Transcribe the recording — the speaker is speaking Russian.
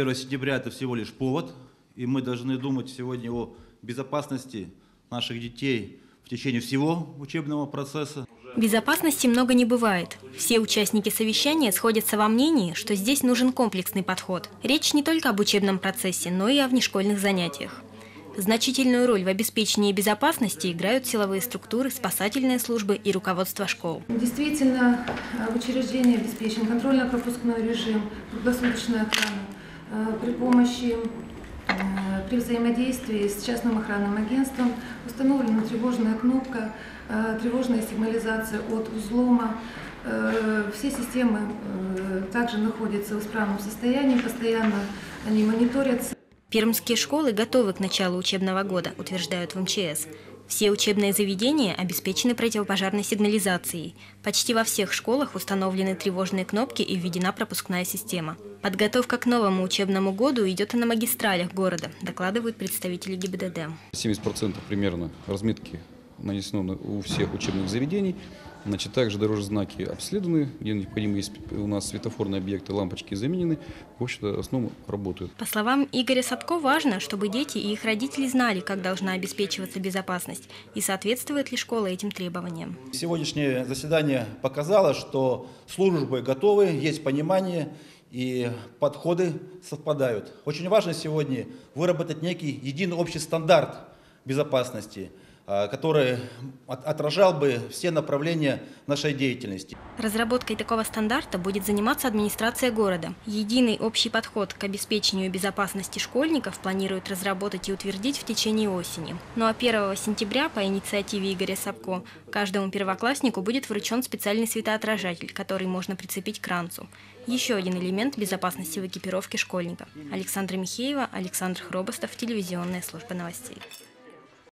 1 сентября это всего лишь повод, и мы должны думать сегодня о безопасности наших детей в течение всего учебного процесса. Безопасности много не бывает. Все участники совещания сходятся во мнении, что здесь нужен комплексный подход. Речь не только об учебном процессе, но и о внешкольных занятиях. Значительную роль в обеспечении безопасности играют силовые структуры, спасательные службы и руководство школ. Действительно, в учреждении обеспечен контрольно-пропускной режим, круглосуточная охрана. Э, при помощи э, при взаимодействии с частным охранным агентством установлена тревожная кнопка, э, тревожная сигнализация от взлома. Все системы также находятся в исправном состоянии, постоянно они мониторятся. Пермские школы готовы к началу учебного года, утверждают в МЧС. Все учебные заведения обеспечены противопожарной сигнализацией. Почти во всех школах установлены тревожные кнопки и введена пропускная система. Подготовка к новому учебному году идет и на магистралях города, докладывают представители ГИБДД. 70% примерно разметки нанесено у всех учебных заведений. Значит, также дорожные знаки обследованы, где необходимо есть у нас светофорные объекты, лампочки заменены. В общем-то, основном работают. По словам Игоря Садко, важно, чтобы дети и их родители знали, как должна обеспечиваться безопасность и соответствует ли школа этим требованиям. Сегодняшнее заседание показало, что службы готовы, есть понимание и подходы совпадают. Очень важно сегодня выработать некий единый общий стандарт безопасности – который отражал бы все направления нашей деятельности. Разработкой такого стандарта будет заниматься администрация города. Единый общий подход к обеспечению безопасности школьников планирует разработать и утвердить в течение осени. Ну а 1 сентября по инициативе Игоря Сапко каждому первокласснику будет вручен специальный светоотражатель, который можно прицепить к ранцу. Еще один элемент безопасности в экипировке школьника. Александра Михеева, Александр Хробостов, телевизионная служба новостей.